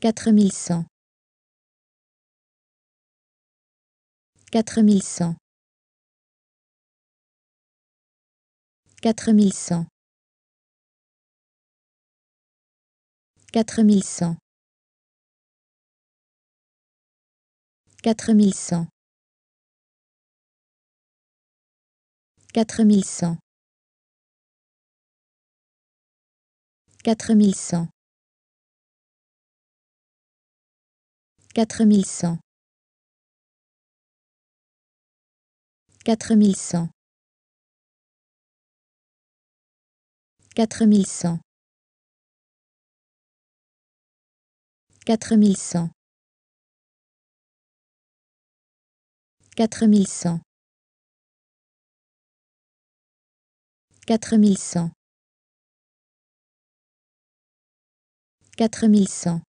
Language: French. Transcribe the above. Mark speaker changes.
Speaker 1: quatre mille cent. quatre mille cent. quatre mille cent. quatre mille cent. quatre mille cent. quatre mille cent quatre mille cent. Quatre mille cent. Quatre mille cent. Quatre mille cent. Quatre mille cent. Quatre mille cent. Quatre mille cent